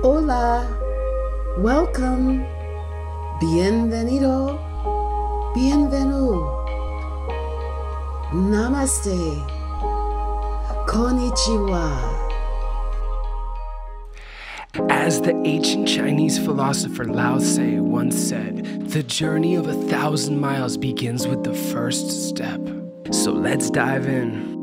Hola. Welcome. Bienvenido. Bienvenu. Namaste. Konnichiwa. As the ancient Chinese philosopher Lao Tse once said, the journey of a thousand miles begins with the first step. So let's dive in.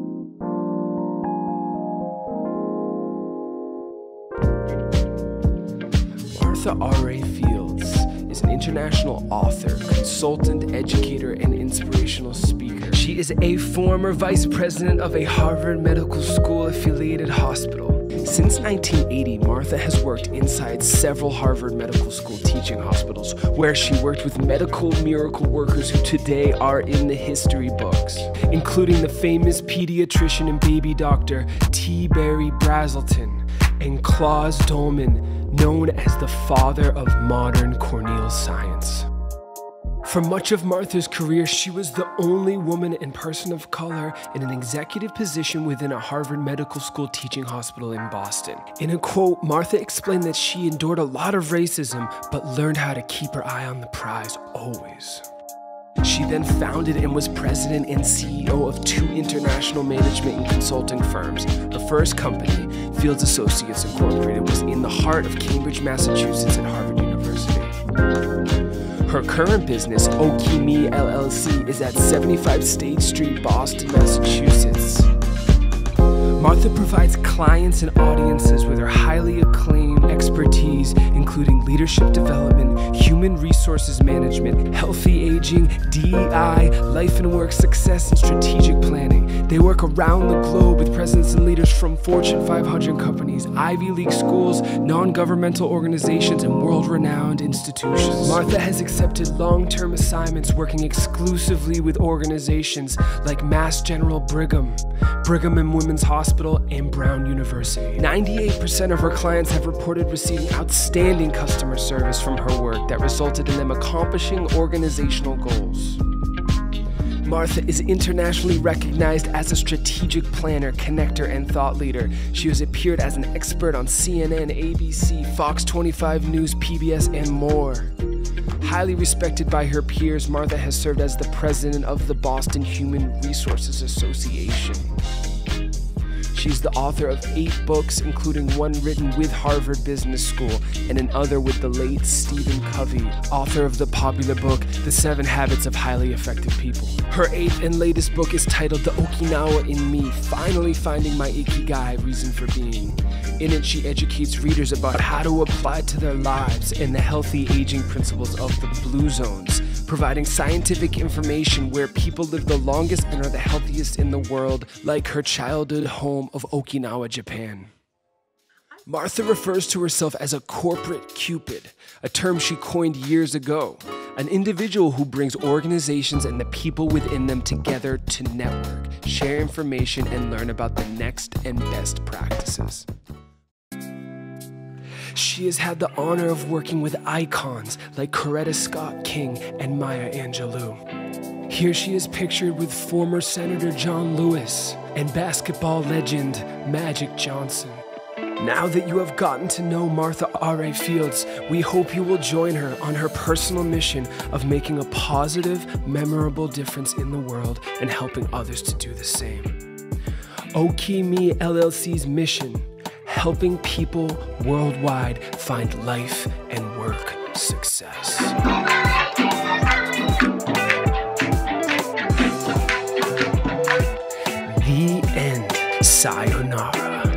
Martha R.A. Fields is an international author, consultant, educator, and inspirational speaker. She is a former vice president of a Harvard Medical School affiliated hospital. Since 1980, Martha has worked inside several Harvard Medical School teaching hospitals, where she worked with medical miracle workers who today are in the history books, including the famous pediatrician and baby doctor T. Berry Brazelton and Claes Dohlman, known as the father of modern corneal science. For much of Martha's career, she was the only woman and person of color in an executive position within a Harvard Medical School teaching hospital in Boston. In a quote, Martha explained that she endured a lot of racism, but learned how to keep her eye on the prize always. She then founded and was president and CEO of two international management and consulting firms. Her first company, Fields Associates Incorporated, was in the heart of Cambridge, Massachusetts at Harvard University. Her current business, Okimi LLC, is at 75 State Street, Boston, Massachusetts. Martha provides clients and audiences with her highly acclaimed expertise, including leadership development, human resources management, healthy aging, DEI, life and work success, and strategic planning. They work around the globe with from Fortune 500 companies, Ivy League schools, non governmental organizations, and world renowned institutions. Martha has accepted long term assignments working exclusively with organizations like Mass General Brigham, Brigham and Women's Hospital, and Brown University. 98% of her clients have reported receiving outstanding customer service from her work that resulted in them accomplishing organizational goals. Martha is internationally recognized as a strategic planner, connector, and thought leader. She has appeared as an expert on CNN, ABC, Fox 25 News, PBS, and more. Highly respected by her peers, Martha has served as the president of the Boston Human Resources Association. She's the author of eight books, including one written with Harvard Business School and another with the late Stephen Covey, author of the popular book, The Seven Habits of Highly Effective People. Her eighth and latest book is titled The Okinawa in Me Finally Finding My Ikigai Reason for Being. In it, she educates readers about how to apply to their lives and the healthy aging principles of the Blue Zones providing scientific information where people live the longest and are the healthiest in the world, like her childhood home of Okinawa, Japan. Martha refers to herself as a corporate cupid, a term she coined years ago, an individual who brings organizations and the people within them together to network, share information, and learn about the next and best practices. She has had the honor of working with icons like Coretta Scott King and Maya Angelou. Here she is pictured with former Senator John Lewis and basketball legend Magic Johnson. Now that you have gotten to know Martha R.A. Fields, we hope you will join her on her personal mission of making a positive, memorable difference in the world and helping others to do the same. Okimi LLC's mission helping people worldwide find life and work success. The end. Sayonara.